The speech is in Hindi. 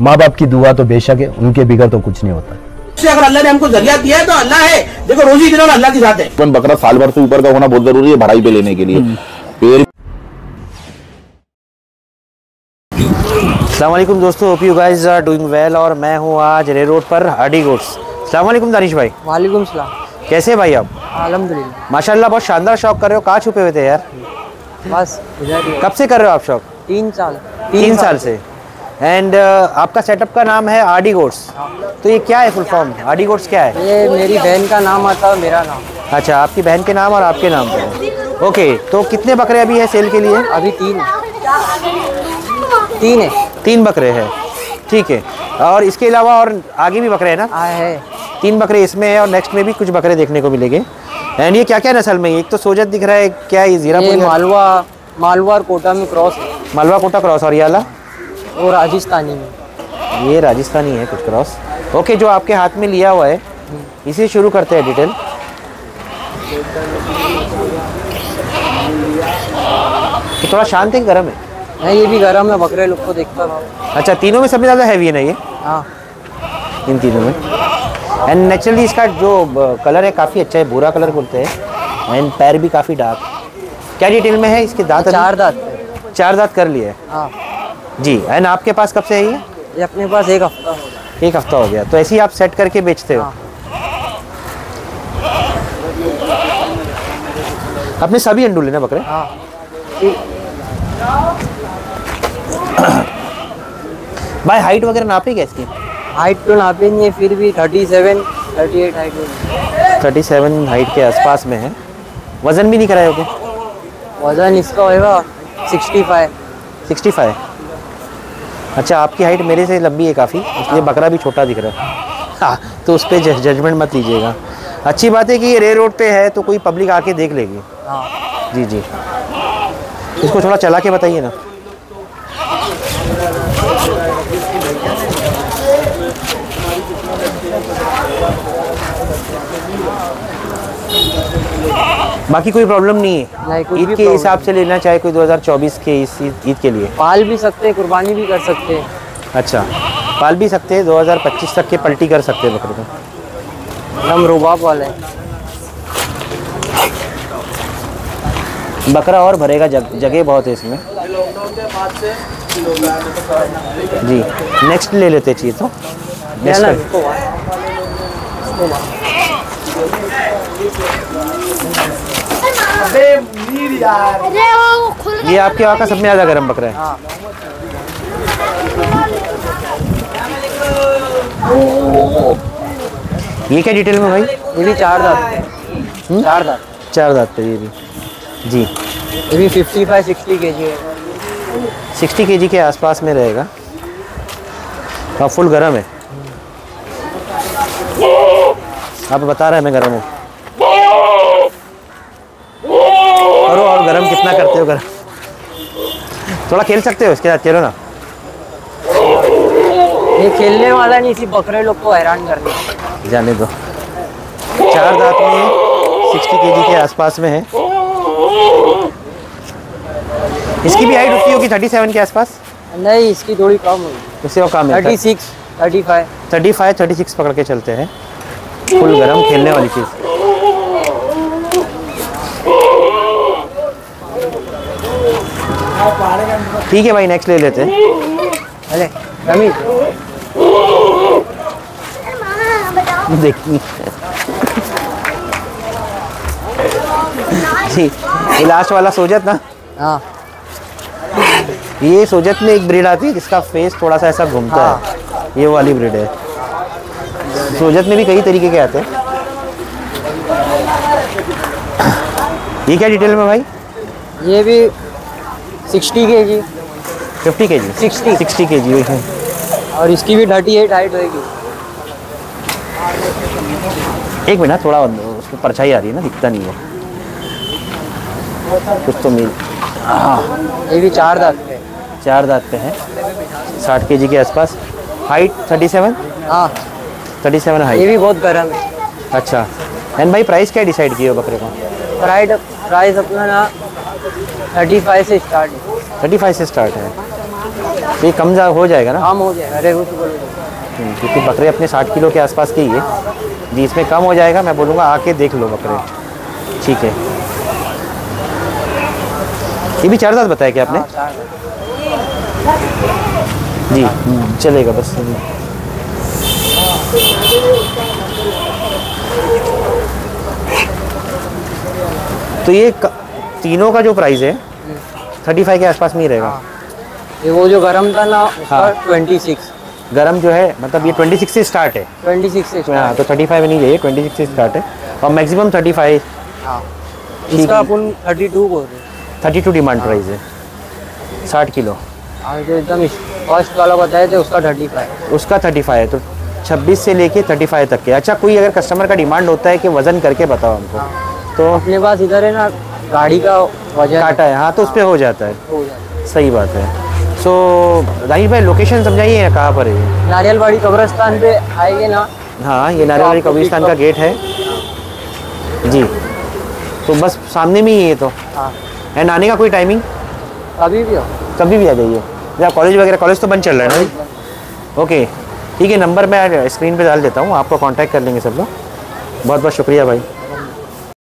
माँ बाप की दुआ तो बेशक है उनके बिगड़ तो कुछ नहीं होता। से अगर अल्लाह ने हमको ज़रिया दिया है तो अल्लाह है। देखो रोजी दिनों अल्लाह के साथ है। बकरा साल भर से ऊपर का होना बहुत ज़रूरी है बढ़ाई पे लेने के लिए। पेड़ अल्लाम दोस्तों hope you guys are doing well और मैं हूँ आज रे रोड पर हाडी गोड्स अल्लाम दानिश भाई। वालेकुम सलाम। कैसे हैं भाई आप? अल्हम्दुलिल्लाह। माशाल्लाह बहुत शानदार शौक कर रहे हो। कहाँ छुपे हुए थे यार? बस कब से कर रहे हो आप शौक? तीन साल। तीन साल से। एंड uh, आपका सेटअप का नाम है आडी गोड्स तो ये क्या है फुल फॉर्म आडी गोड्स क्या है? ये मेरी बहन का नाम आता है मेरा नाम। अच्छा आपकी बहन के नाम और आपके नाम पर ओके तो कितने बकरे अभी है सेल के लिए? अभी तीन है। तीन है। तीन बकरे हैं। ठीक है। और इसके अलावा और आगे भी बकरे हैं ना? आ है। तीन बकरे इसमें है और नेक्स्ट में भी कुछ बकरे देखने को मिलेंगे। एंड ये क्या क्या नस्ल में एक तो सोजत दिख रहा है क्या ये जीरा मालवा मालवा और कोटा में क्रॉस मालवा कोटा क्रॉस और ये वाला? वो राजस्थानी में। ये राजस्थानी है कुछ क्रॉस ओके जो आपके हाथ में लिया हुआ है इसे शुरू करते हैं डिटेल तो थोड़ा शांत है गर्म है। नहीं ये भी गर्म है बकरे लोग को देखता था अच्छा तीनों में सबसे ज़्यादा हैवी है ना ये? हाँ। इन तीनों में। एंड नेचुरली इसका जो कलर है काफ़ी अच्छा है भूरा कलर बोलते हैं। एंड पैर भी काफ़ी डार्क क्या डिटेल में है इसके दांत? चार दांत। चार दांत कर लिए। हाँ। जी एंड आपके पास कब से है ये? ये अपने पास एक हफ़्ता हो गया। एक हफ़्ता हो गया तो ऐसे ही आप सेट करके बेचते हो? हाँ। अपने सभी अंडू लेना बकरे? हाँ। भाई हाइट वगैरह नापी क्या इसकी? हाइट तो नापे नहीं है फिर भी thirty seven thirty eight height thirty seven height के आसपास में है। वज़न भी नहीं कराए होगे वज़न इसका होएगा सिक्सटी फाइव सिक्सटी फाइव अच्छा आपकी हाइट मेरे से लंबी है काफ़ी इसलिए बकरा भी छोटा दिख रहा है। हाँ तो उस पर जजमेंट मत लीजिएगा। अच्छी बात है कि ये रे रोड पे है तो कोई पब्लिक आके देख लेगी। हाँ। जी जी। इसको थोड़ा चला के बताइए ना। बाकी कोई प्रॉब्लम नहीं है। ईद के हिसाब से लेना चाहे कोई 2024 के इस ईद के लिए। पाल भी सकते हैं कुर्बानी भी कर सकते हैं। अच्छा। पाल भी सकते हैं 2025 तक के पलटी कर सकते हैं बकरे को हम रुबाब वाले बकरा और भरेगा जग, जगह बहुत है इसमें। जी नेक्स्ट ले लेते चाहिए तो। नेक्स्ट इसको बाँध। अरे वो खुल ये आपके वहाँ का सब में ज़्यादा गर्म बकरा है। ये क्या डिटेल में भाई? ये भी चार दांत। चार दांत। चार दांत पे ये भी। जी। ये भी फिफ्टी फाइव सिक्सटी के जी है। 60 केजी के आसपास में रहेगा। और फुल गर्म है। आप बता रहे हैं मैं गर्म हूँ। करो और गर्म कितना करते हो गर्म? थोड़ा खेल सकते हो इसके साथ खेलो ना। ये खेलने वाला नहीं इसी बकरे लोग को हैरान करने। जाने दो। चार दांत में सिक्सटी के के आसपास में है। इसकी भी हाइट उतनी होगी थर्टी सेवन के आसपास? नहीं इसकी थोड़ी कम होगी। उससे और कम है। Thirty six thirty five thirty five thirty six पकड़ के चलते हैं। फुल गरम खेलने वाली चीज़। ठीक है भाई नेक्स्ट ले लेते हैं। अरे रमीज देखिए। जी लास्ट वाला सोजत ना? हाँ। ये सोजत में एक ब्रीड आती है जिसका फेस थोड़ा सा ऐसा घूमता हाँ। है। ये वाली ब्रीड है। सोजत में भी कई तरीके के आते हैं। ये क्या डिटेल में भाई? ये भी सिक्सटी के जी। फिफ्टी के जी? 60 सिक्सटी के जी और इसकी भी थर्टी एट हाइट होगी एक मिनट थोड़ा उसमें परछाई आ रही है ना दिखता नहीं है। कुछ तो मिल ये भी चार दांत है चार दांत पे है। साठ के जी के आसपास। हाइट थर्टी सेवन हाँ। थर्टी सेवन ये भी बहुत गर्म है। अच्छा। एंड भाई प्राइस क्या डिसाइड किए हो बकरे को? प्राइस प्राइस अपना ना थर्टी फाइव से स्टार्ट है। थर्टी फाइव से स्टार्ट है। ये कम जा हो जाएगा ना? काम हो जाएगा। तो बोलो। हम्म, क्योंकि बकरे अपने साठ किलो के आसपास के ही है। जी इसमें कम हो जाएगा मैं बोलूँगा आके देख लो बकरे। ठीक है। ये भी चार दांत बताया क्या आपने? हाँ, जी चलेगा बस। तो ये तीनों का जो प्राइस है थर्टी फाइव के आसपास में ही रहेगा। ये वो जो गरम था ना हाँ। ट्वेंटी सिक्स गरम जो है मतलब ये ट्वेंटी सिक्स से स्टार्ट है। ट्वेंटी सिक्स से हाँ तो थर्टी फाइव नहीं चाहिए ट्वेंटी सिक्स से स्टार्ट है। और मैक्सिमम थर्टी फाइव हाँ इसका अपन थर्टी टू बोल रहे हैं। थर्टी टू डिमांड प्राइस है। साठ किलो। जो एकदम फ़र्स्ट वाला बताए थे उसका थर्टी फाइव उसका थर्टी फाइव है तो छब्बीस से लेके थर्टी फाइव तक के। अच्छा कोई अगर कस्टमर का डिमांड होता है कि वज़न करके बताओ हमको तो अपने पास इधर है ना गाड़ी का वज़न। काटा है। हाँ तो उस पर हो जाता है। हो जाता है। सही बात है। सो राहिल भाई लोकेशन समझाइए कहाँ पर है? नारियलवाड़ी कब्रस्तान पे आएँगे ना? हाँ ये नारियल आपको कब्रिस्तान का गेट है। जी। तो बस सामने में ही है तो। हाँ। एंड आने का कोई टाइमिंग कभी भी हो कभी भी आ जाइए। कॉलेज वगैरह कॉलेज तो बंद चल रहा है ना ओके ठीक है नंबर मैं स्क्रीन पे डाल देता हूँ, आपको कांटेक्ट कर लेंगे सब लोग। बहुत बहुत शुक्रिया भाई।